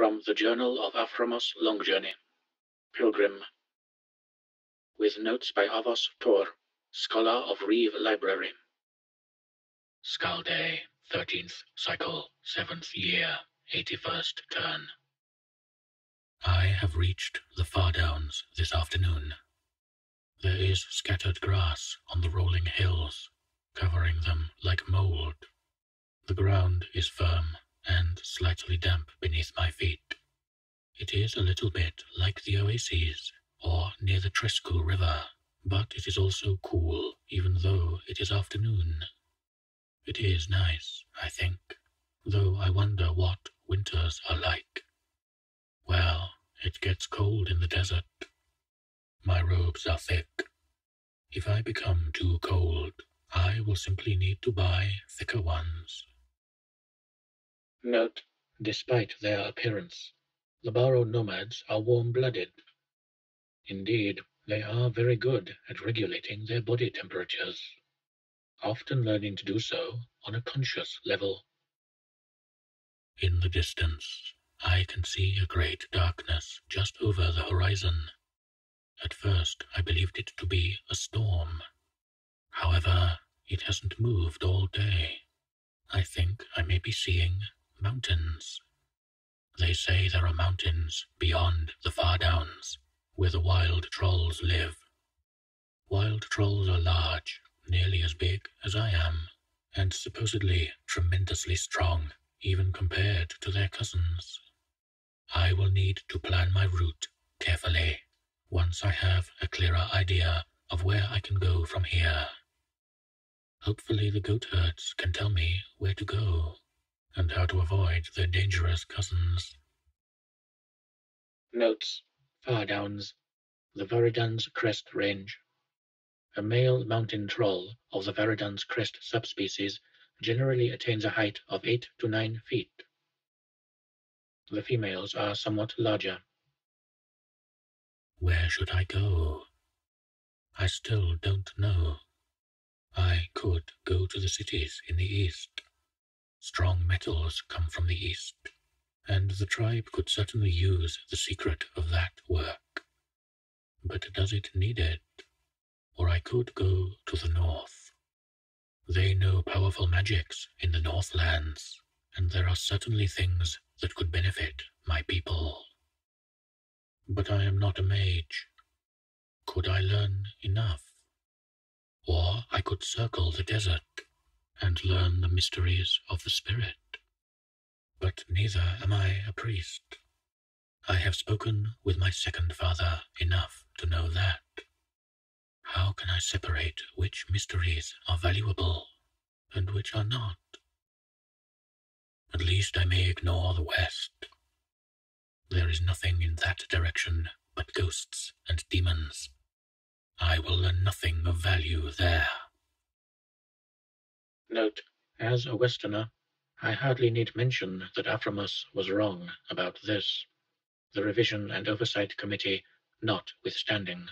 From the Journal of Aframos Longjourney, Pilgrim, with notes by Avos Tor, scholar of Reeve Library. Skalday, 13th cycle, 7th year, 81st turn. I have reached the Far Downs this afternoon. There is scattered grass on the rolling hills, covering them like mould. The ground is firm and slightly damp beneath my feet. It is a little bit like the oases or near the Tresco River, but it is also cool even though it is afternoon. It is nice, I think, though I wonder what winters are like. Well, it gets cold in the desert. My robes are thick. If I become too cold, I will simply need to buy thicker ones. Note, despite their appearance, the Barrow nomads are warm-blooded. Indeed, they are very good at regulating their body temperatures, often learning to do so on a conscious level. In the distance, I can see a great darkness just over the horizon. At first, I believed it to be a storm. However, it hasn't moved all day. I think I may be seeing mountains. They say there are mountains beyond the far downs where the wild trolls live. Wild trolls are large, nearly as big as I am, and supposedly tremendously strong, even compared to their cousins. I will need to plan my route carefully once I have a clearer idea of where I can go from here. Hopefully the goatherds can tell me where to go and how to avoid their dangerous cousins. Notes Far Downs, the Varidans Crest Range. A male mountain troll of the Varidans crest subspecies generally attains a height of 8 to 9 feet. The females are somewhat larger. Where should I go? I still don't know. I could go to the cities in the east. Strong metals come from the east, and the tribe could certainly use the secret of that work. But does it need it? Or I could go to the north. They know powerful magics in the Northlands, and there are certainly things that could benefit my people. But I am not a mage. Could I learn enough? Or I could circle the desert and learn the mysteries of the Spirit. But neither am I a priest. I have spoken with my second father enough to know that. How can I separate which mysteries are valuable and which are not? At least I may ignore the West. There is nothing in that direction but ghosts and demons. I will learn nothing of value there. Note, as a Westerner, I hardly need mention that Aframos was wrong about this, the Revision and Oversight Committee notwithstanding.